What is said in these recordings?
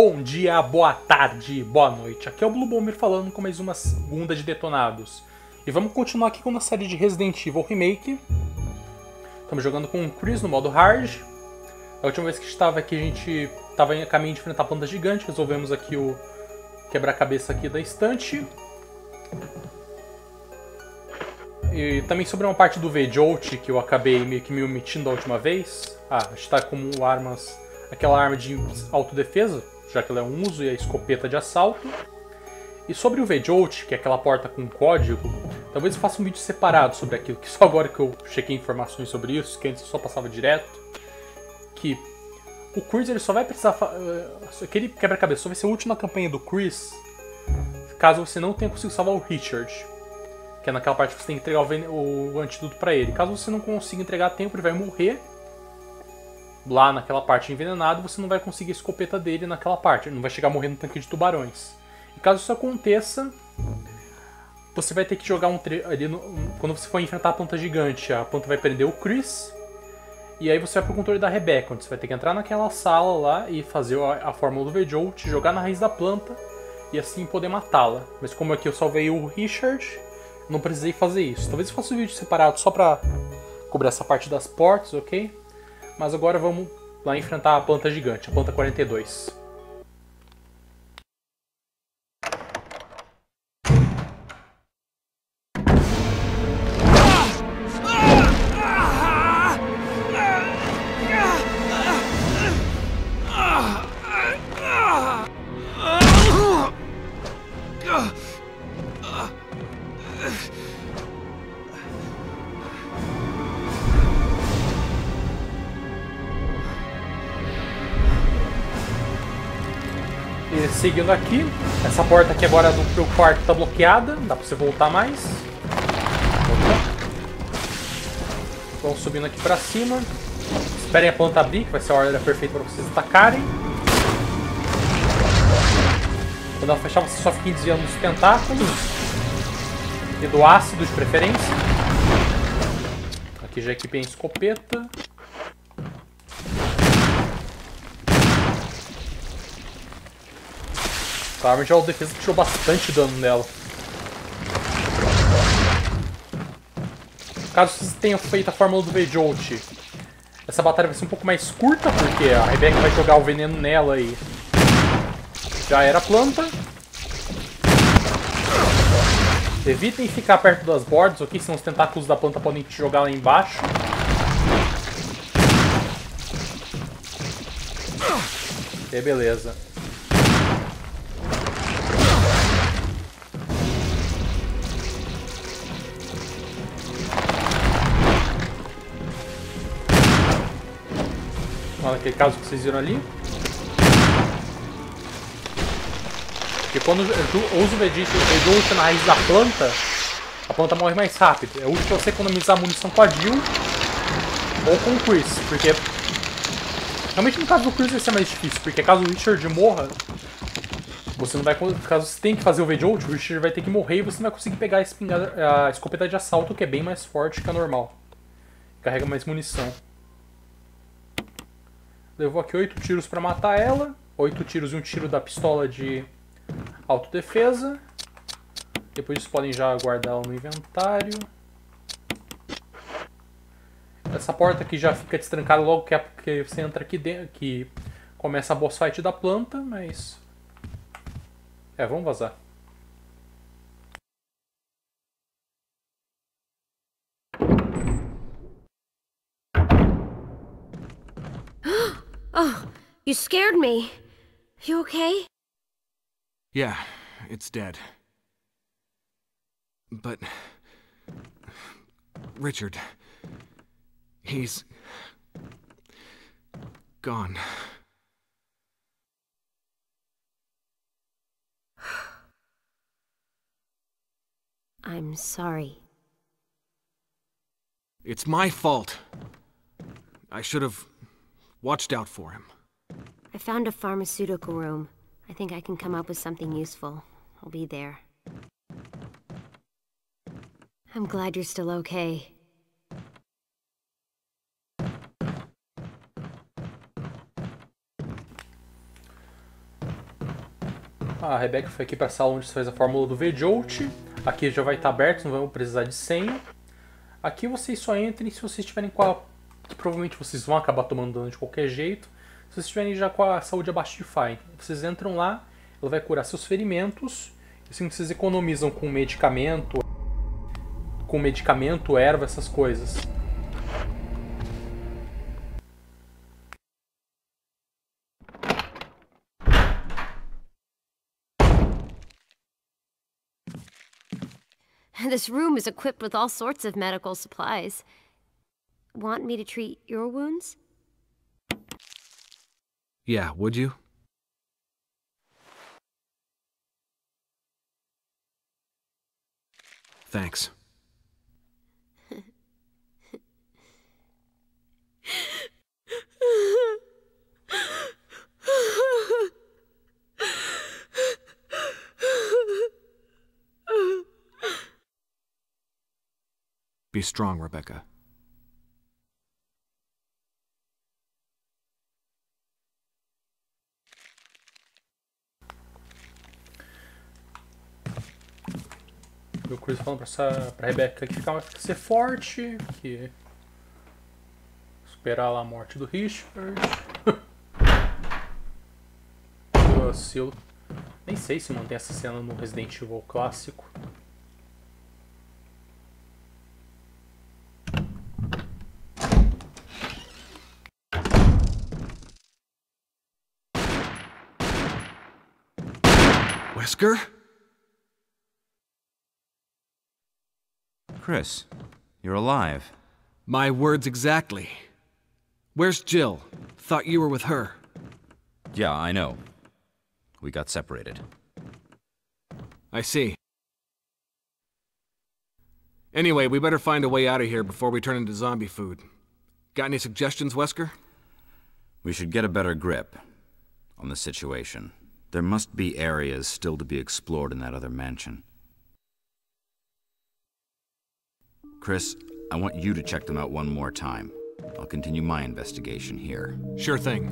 Bom dia, boa tarde, boa noite. Aqui é o Blue Bomber falando com mais uma segunda de detonados. E vamos continuar aqui com a série de Resident Evil Remake. Estamos jogando com o Chris no modo hard. A última vez que estava aqui a gente estava em caminho de enfrentar a planta gigante. Resolvemos aqui o quebra-cabeça aqui da estante. E também sobre uma parte do V-Jolt que eu acabei meio que me omitindo da última vez. Ah, a está com armas. Aquela arma de autodefesa, já que ela é um uso, e a escopeta de assalto. E sobre o V-Jolt, que é aquela porta com código, talvez eu faça um vídeo separado sobre aquilo, que só agora que eu chequei informações sobre isso, que antes eu só passava direto. Que o Chris ele só vai precisar. eh, Aquele quebra-cabeça só vai ser útil na campanha do Chris caso você não tenha conseguido salvar o Richard. Que é naquela parte que você tem que entregar o, o antídoto pra ele. Caso você não consiga entregar a tempo, ele vai morrer. Lá naquela parte envenenado, você não vai conseguir a escopeta dele naquela parte. Ele não vai chegar a morrer no tanque de tubarões. E caso isso aconteça, você vai ter que jogar um tre... no... quando você for enfrentar a planta gigante, a planta vai prender o Chris. E aí você vai pro controle da Rebecca, onde você vai ter que entrar naquela sala lá e fazer a, a fórmula do V-Jolt, jogar na raiz da planta e assim poder matá-la. Mas como aqui eu salvei o Richard, não precisei fazer isso. Talvez eu faça um vídeo separado só pra cobrir essa parte das portas, ok? Mas agora vamos lá enfrentar a planta gigante, a planta 42. E seguindo aqui, essa porta aqui agora do meu quarto tá bloqueada, dá pra você voltar mais. Vamos subindo aqui pra cima. Esperem a planta abrir, que vai ser a hora perfeita pra vocês atacarem. Quando ela fechar, você só fica desviando dos tentáculos. E do ácido de preferência. Aqui já equipei a escopeta. A arma de autodefesa tirou bastante dano nela. Caso vocês tenham feito a fórmula do V-Jolt, essa batalha vai ser um pouco mais curta, porque a Rebecca vai jogar o veneno nela e já era a planta. Evitem ficar perto das bordas, ok? Senão os tentáculos da planta podem te jogar lá embaixo. E beleza. Olha aquele caso que vocês viram ali. Porque quando eu uso o Vegeta na raiz da planta, a planta morre mais rápido. É útil você economizar munição com a Jill ou com o Chris, porque realmente no caso do Chris vai ser mais difícil, porque caso o Richard morra, você não vai caso você tenha que fazer o V-Jolt, o Richard vai ter que morrer e você não vai conseguir pegar a, espingarda, a escopeta de assalto, que é bem mais forte que a normal. Carrega mais munição. Levou aqui oito tiros pra matar ela. Oito tiros e um tiro da pistola de autodefesa. Depois vocês podem já guardar ela no inventário. Essa porta aqui já fica destrancada logo que, que você entra aqui dentro. Que começa a boss fight da planta, mas. É, vamos vazar. You scared me. You okay? Yeah, it's dead. But. Richard. He's. gone. I'm sorry. It's my fault. I should have watched out for him. I found a pharmaceutical room. I think I can come up with something useful. I'll be there. I'm glad you're still okay. A Rebecca foi aqui para a sala onde se faz a fórmula do V-Jolt. Aqui já vai estar aberto, não vamos precisar de senha. Aqui vocês só entrem se vocês estiverem com a... Que provavelmente vocês vão acabar tomando dano de qualquer jeito. Se vocês estiverem já com a saúde abaixo de Fine. Vocês entram lá, ela vai curar seus ferimentos. Assim vocês economizam com medicamento, com medicamento, erva, essas coisas. This room is equipped with all sorts of medical supplies. Want me to treat your wounds? Yeah, would you? Thanks. Be strong, Rebecca. Chris falando pra, essa, pra Rebecca que ficar, que ser forte, que esperar lá a morte do Richard. Eu, nem sei se mantém essa cena no Resident Evil clássico. Wesker? Chris, you're alive. My words exactly. Where's Jill? Thought you were with her. Yeah, I know. We got separated. I see. Anyway, we better find a way out of here before we turn into zombie food. Got any suggestions, Wesker? We should get a better grip on the situation. There must be areas still to be explored in that other mansion. Chris, I want you to check them out one more time. I'll continue my investigation here. Sure thing.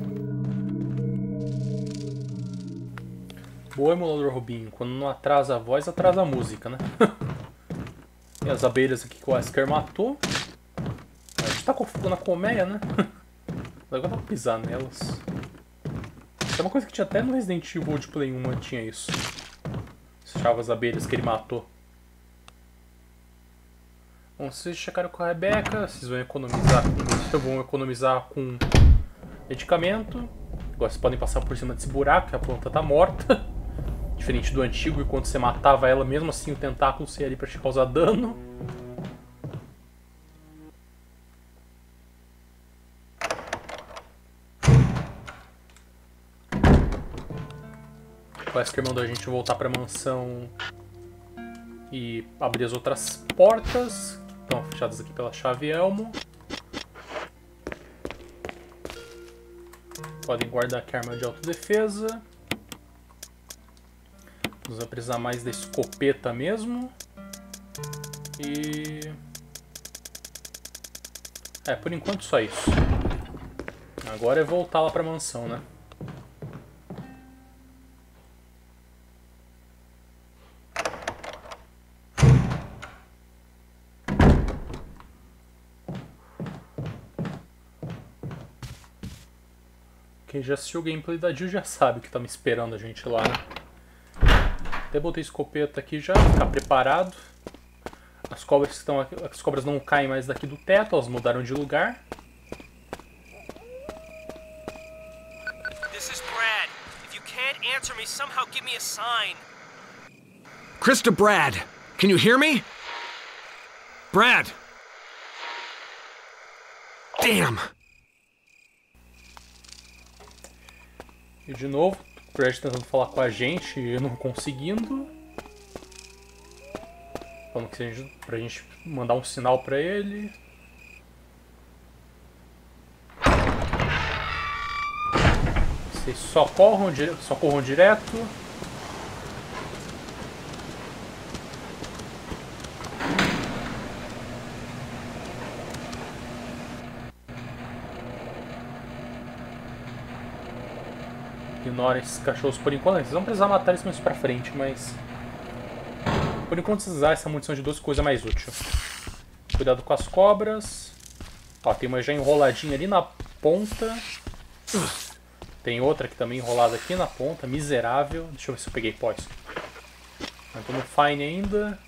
Boa emulador Rubinho, quando não atrasa a voz, atrasa a música, né? e as abelhas aqui que o Wesker matou. A gente tá na colmeia, né? Agora dá pra pisar nelas. Isso é uma coisa que tinha até no Resident Evil de Play 1 tinha isso. Fechava as abelhas que ele matou. Bom, vocês checaram com a Rebeca, vocês vão economizar com, vão economizar com medicamento. Agora vocês podem passar por cima desse buraco, que a planta tá morta. Diferente do antigo, e quando você matava ela, mesmo assim o tentáculo saía ali pra te causar dano. O Wesker mandou a gente voltar pra mansão e abrir as outras portas, que estão fechadas aqui pela chave Elmo. Podem guardar aqui a arma de autodefesa. Vamos precisar mais da escopeta mesmo. E... É, por enquanto só isso. Agora é voltar lá pra mansão, né? Já assistiu o gameplay da Jill já sabe que tá me esperando a gente lá, né? Até botei escopeta aqui já, ficar preparado. As cobras estão aqui, as cobras não caem mais daqui do teto, elas mudaram de lugar. This is Brad. If you can't answer me, somehow give me a sign. Krista Brad! Can you hear me? Brad! Damn! E de novo, o Fred tentando falar com a gente e não conseguindo. Falando que a gente, pra gente mandar um sinal pra ele. Vocês só corram, só corram direto. Ignorem esses cachorros por enquanto. Vocês vão precisar matar eles mais pra frente, mas. Por enquanto, vocês usar essa munição de 12 coisa mais útil. Cuidado com as cobras. Ó, tem uma já enroladinha ali na ponta. Tem outra que também enrolada aqui na ponta, miserável. Deixa eu ver se eu peguei pós. Não no fine ainda.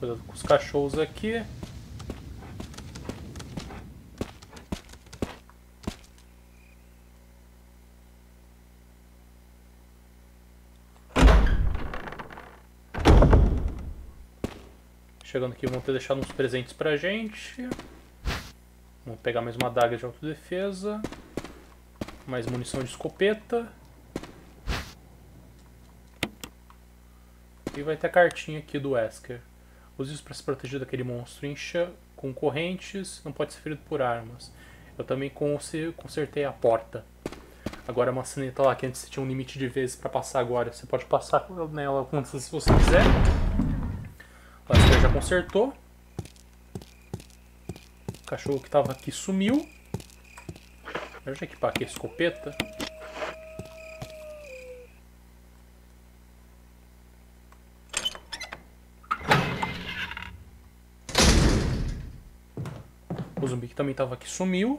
Cuidado com os cachorros aqui. Chegando aqui, vão ter deixado uns presentes pra gente. Vamos pegar mais uma adaga de autodefesa. Mais munição de escopeta. E vai ter a cartinha aqui do Wesker. Isso para se proteger daquele monstro incha com correntes, não pode ser ferido por armas. Eu também conse- consertei a porta. Agora a maçaneta lá, que antes você tinha um limite de vezes para passar agora. Você pode passar nela quantas vezes você quiser. O Wesker já consertou. O cachorro que estava aqui sumiu. Eu já equipar aqui a escopeta. Também tava aqui sumiu.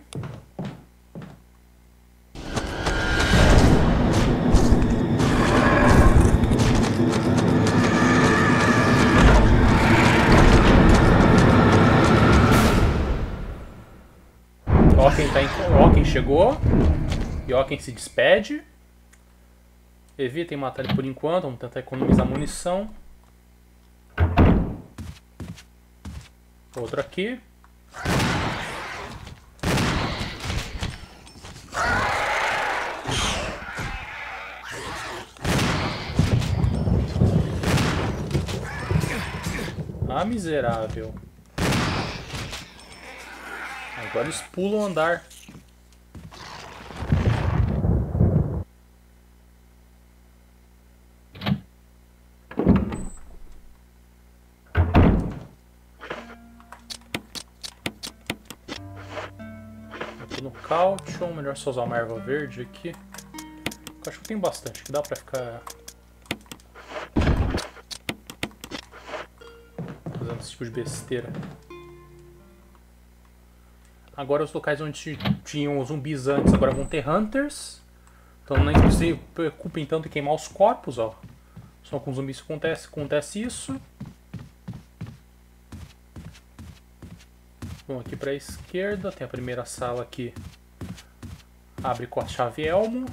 Ó tá em... Chegou. E ó se despede. Evitem matar ele por enquanto. Vamos tentar economizar munição. Outro aqui. Ah, miserável. Agora eles pulam o andar. Aqui no caution, melhor só usar uma erva verde aqui. Eu acho que tem bastante, que dá pra ficar esse tipo de besteira. Agora os locais onde tinham zumbis antes agora vão ter hunters. Então nem se preocupem tanto em queimar os corpos, ó. Só com zumbis acontece, acontece isso. Vamos aqui para a esquerda, tem a primeira sala aqui. Abre com a chave Elmo.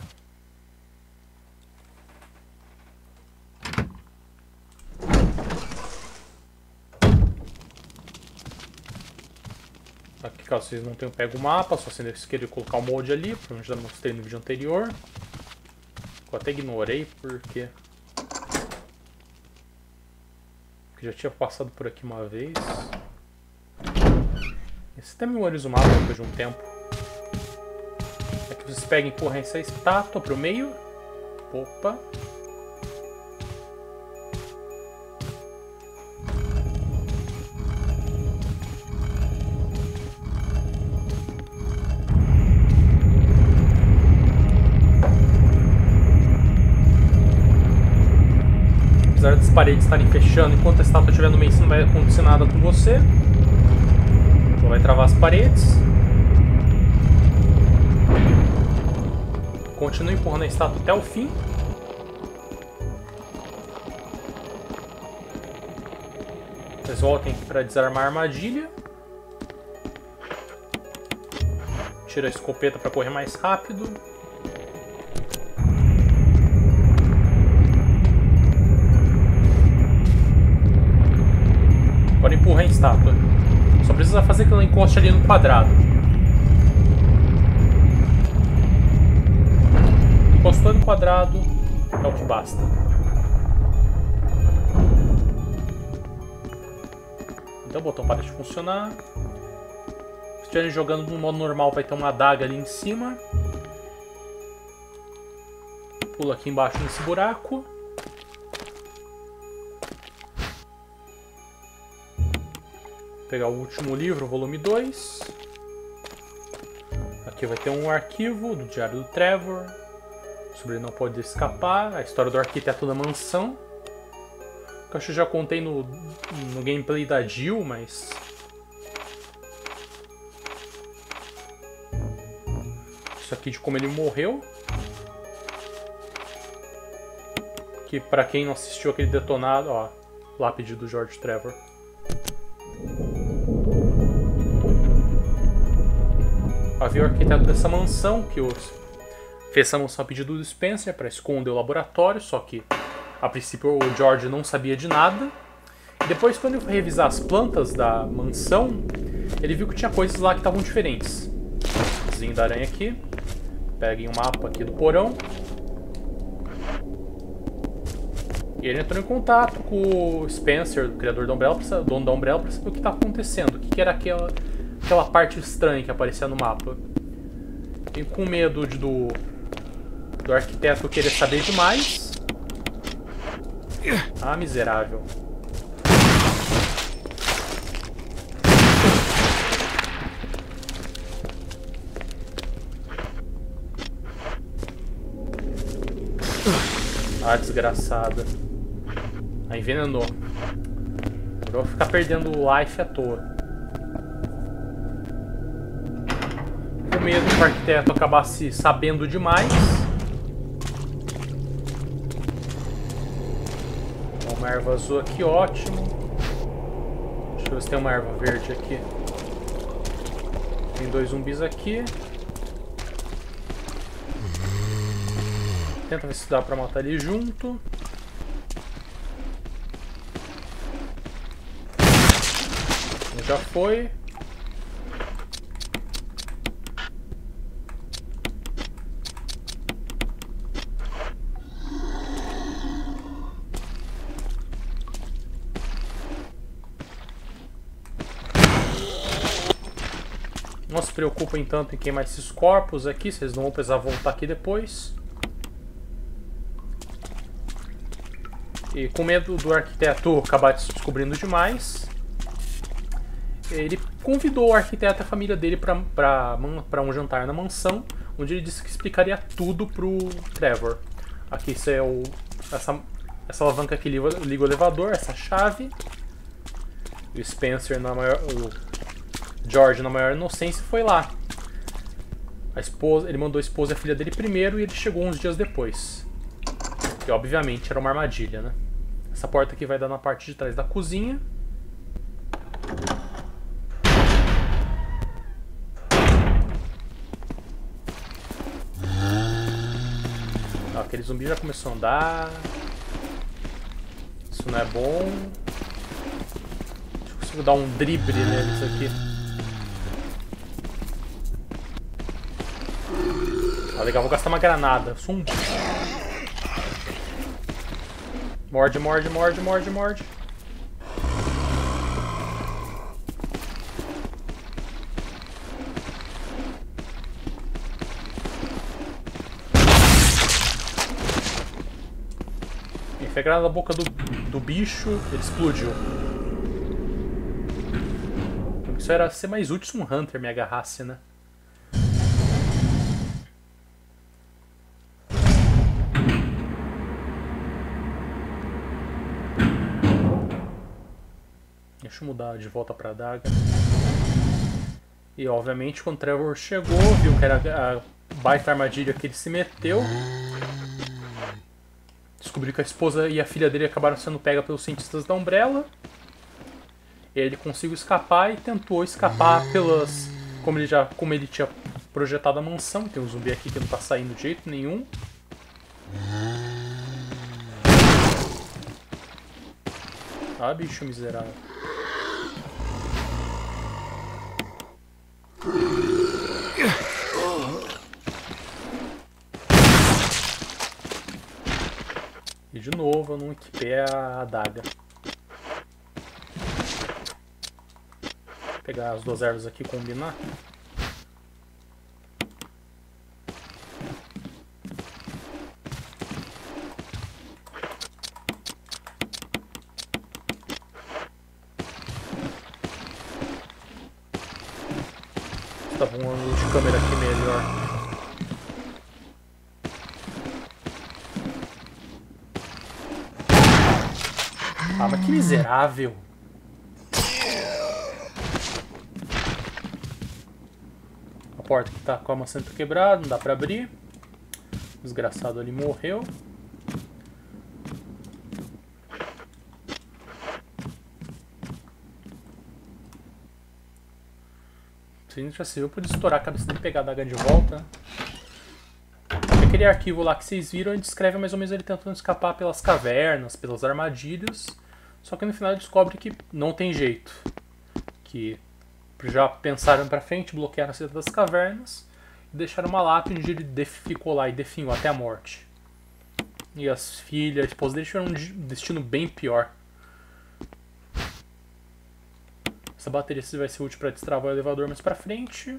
Caso vocês não tenham pego o mapa, só se querer colocar o molde ali, como já mostrei no vídeo anterior. Eu até ignorei porque... porque já tinha passado por aqui uma vez. Esse até memoriza o mapa depois de um tempo. Aqui vocês pegam e empurram essa estátua pro meio. Opa. Paredes estarem fechando, enquanto a estátua estiver no meio, não vai acontecer nada com você. Então vai travar as paredes. Continua empurrando a estátua até o fim. Vocês voltem para desarmar a armadilha. Tira a escopeta para correr mais rápido. A estátua. Só precisa fazer que ela encoste ali no quadrado. Encostou no quadrado, é o que basta. Então o botão para de funcionar. Se estiverem jogando no modo normal, vai ter uma adaga ali em cima. Pula aqui embaixo nesse buraco. Pegar o último livro, volume 2. Aqui vai ter um arquivo do Diário do Trevor. Sobre ele não pode escapar. A história do arquiteto da mansão. Que eu acho que já contei no, no gameplay da Jill, mas... Isso aqui de como ele morreu. Que pra quem não assistiu aquele detonado, ó, lápide do George Trevor. Havia o arquiteto dessa mansão que os fez essa mansão a pedido do Spencer para esconder o laboratório, só que a princípio o George não sabia de nada. E depois, quando ele foi revisar as plantas da mansão, ele viu que tinha coisas lá que estavam diferentes. Vizinho da aranha aqui. Peguem um mapa aqui do porão. E ele entrou em contato com o Spencer, o criador da Umbrella, dono da Umbrella, para saber o que estava acontecendo. O que, que era aquela aquela parte estranha que aparecia no mapa. Fiquei com medo de, do, do arquiteto querer saber demais. Ah, miserável. Ah, desgraçada. A envenenou. Eu vou ficar perdendo life à toa. Com medo que o arquiteto acabasse sabendo demais. Uma erva azul aqui, ótimo. Deixa eu ver se tem uma erva verde aqui. Tem dois zumbis aqui. Tenta ver se dá pra matar ele junto. Já foi. Preocupem tanto em queimar esses corpos aqui, vocês não vão precisar voltar aqui depois. E com medo do arquiteto acabar descobrindo demais, ele convidou o arquiteto e a família dele para um jantar na mansão, onde ele disse que explicaria tudo pro Trevor. Aqui isso é o, essa, essa alavanca que liga, liga o elevador, essa chave. O Spencer, na maior, o George, na maior inocência, foi lá. A esposa, ele mandou a esposa e a filha dele primeiro e ele chegou uns dias depois. Que obviamente era uma armadilha, né? Essa porta aqui vai dar na parte de trás da cozinha. aquele zumbi já começou a andar. Isso não é bom. Deixa eu consigo dar um drible neles aqui. Ah, legal, vou gastar uma granada. Sou um... Morde, morde, morde, morde, morde. Enfiei a granada na boca do, do bicho, ele explodiu. Isso era ser mais útil se um Hunter me agarrasse, né? Mudar de volta pra adaga. E obviamente quando Trevor chegou, viu que era a baita armadilha que ele se meteu. Descobriu que a esposa e a filha dele acabaram sendo pegas pelos cientistas da Umbrella. Ele conseguiu escapar e tentou escapar pelas. Como ele já. Como ele tinha projetado a mansão. Tem um zumbi aqui que não tá saindo de jeito nenhum. Ah, bicho miserável. E de novo eu não equipei a adaga. Vou pegar as duas ervas aqui e combinar. Tava um ângulo de câmera aqui melhor. Ah, mas que miserável. A porta que tá com a maçaneta quebrada, não dá pra abrir. O desgraçado ali morreu. Gente já se viu, podia estourar a cabeça dele e pegar a daga de volta. Aquele arquivo lá que vocês viram, ele descreve mais ou menos ele tentando escapar pelas cavernas, pelas armadilhas. Só que no final descobre que não tem jeito. Que já pensaram pra frente, bloquearam a saída das cavernas e deixaram uma lápide onde ele ficou lá e definhou até a morte. E as filhas, a esposa dele tiveram um destino bem pior. Essa bateria vai ser útil para destravar o elevador mais pra frente.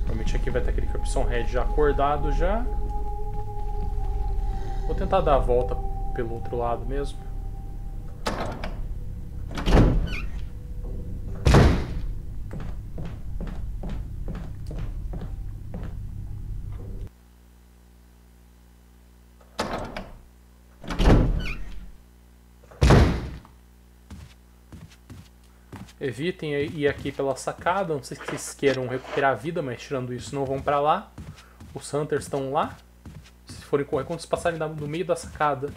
Provavelmente aqui vai ter aquele Capson Red já acordado já. Vou tentar dar a volta pelo outro lado mesmo. Evitem ir aqui pela sacada, não sei se vocês queiram recuperar a vida, mas tirando isso não vão pra lá. Os Hunters estão lá forem correr, quando eles passarem no meio da sacada,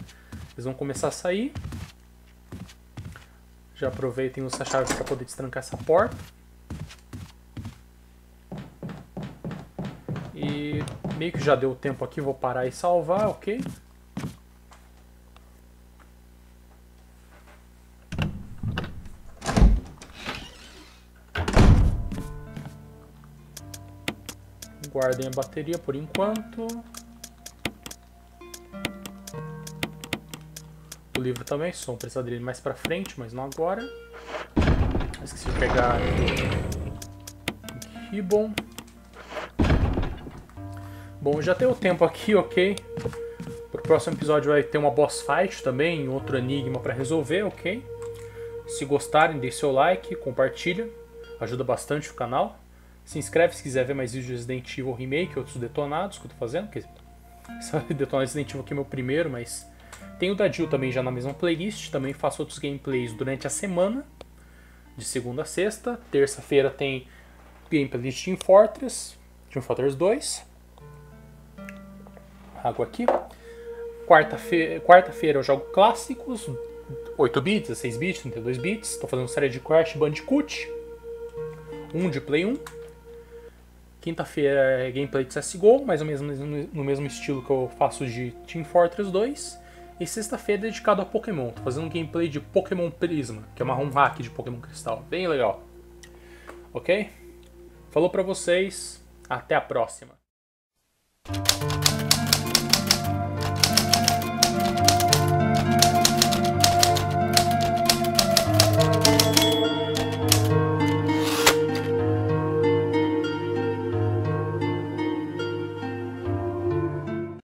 eles vão começar a sair. Já aproveitem essa chave para poder destrancar essa porta. E meio que já deu tempo aqui, vou parar e salvar, ok? Guardem a bateria por enquanto. Livro também, só precisar dele mais pra frente, mas não agora. Esqueci de pegar Ribbon. Bom, já tem o tempo aqui, ok? Pro próximo episódio vai ter uma boss fight também, outro enigma para resolver, ok? Se gostarem, deixe seu like, compartilha, ajuda bastante o canal. Se inscreve se quiser ver mais vídeos de Resident Evil Remake, outros detonados que eu tô fazendo. Que... Detonar Resident Evil aqui é meu primeiro, mas tem o da Jill também já na mesma playlist. Também faço outros gameplays durante a semana, de segunda a sexta. Terça-feira tem gameplay de Team Fortress, Team Fortress 2. Água aqui. Quarta-feira quarta eu jogo clássicos, 8 bits, 16 bits, 32 bits. Estou fazendo série de Crash Bandicoot, 1 de Play 1. Quinta-feira é gameplay de CSGO, mais ou menos no mesmo estilo que eu faço de Team Fortress 2. E sexta-feira é dedicado a Pokémon. Tô fazendo um gameplay de Pokémon Prisma, que é uma ROM hack de Pokémon Cristal. Bem legal. Ok? Falou pra vocês. Até a próxima.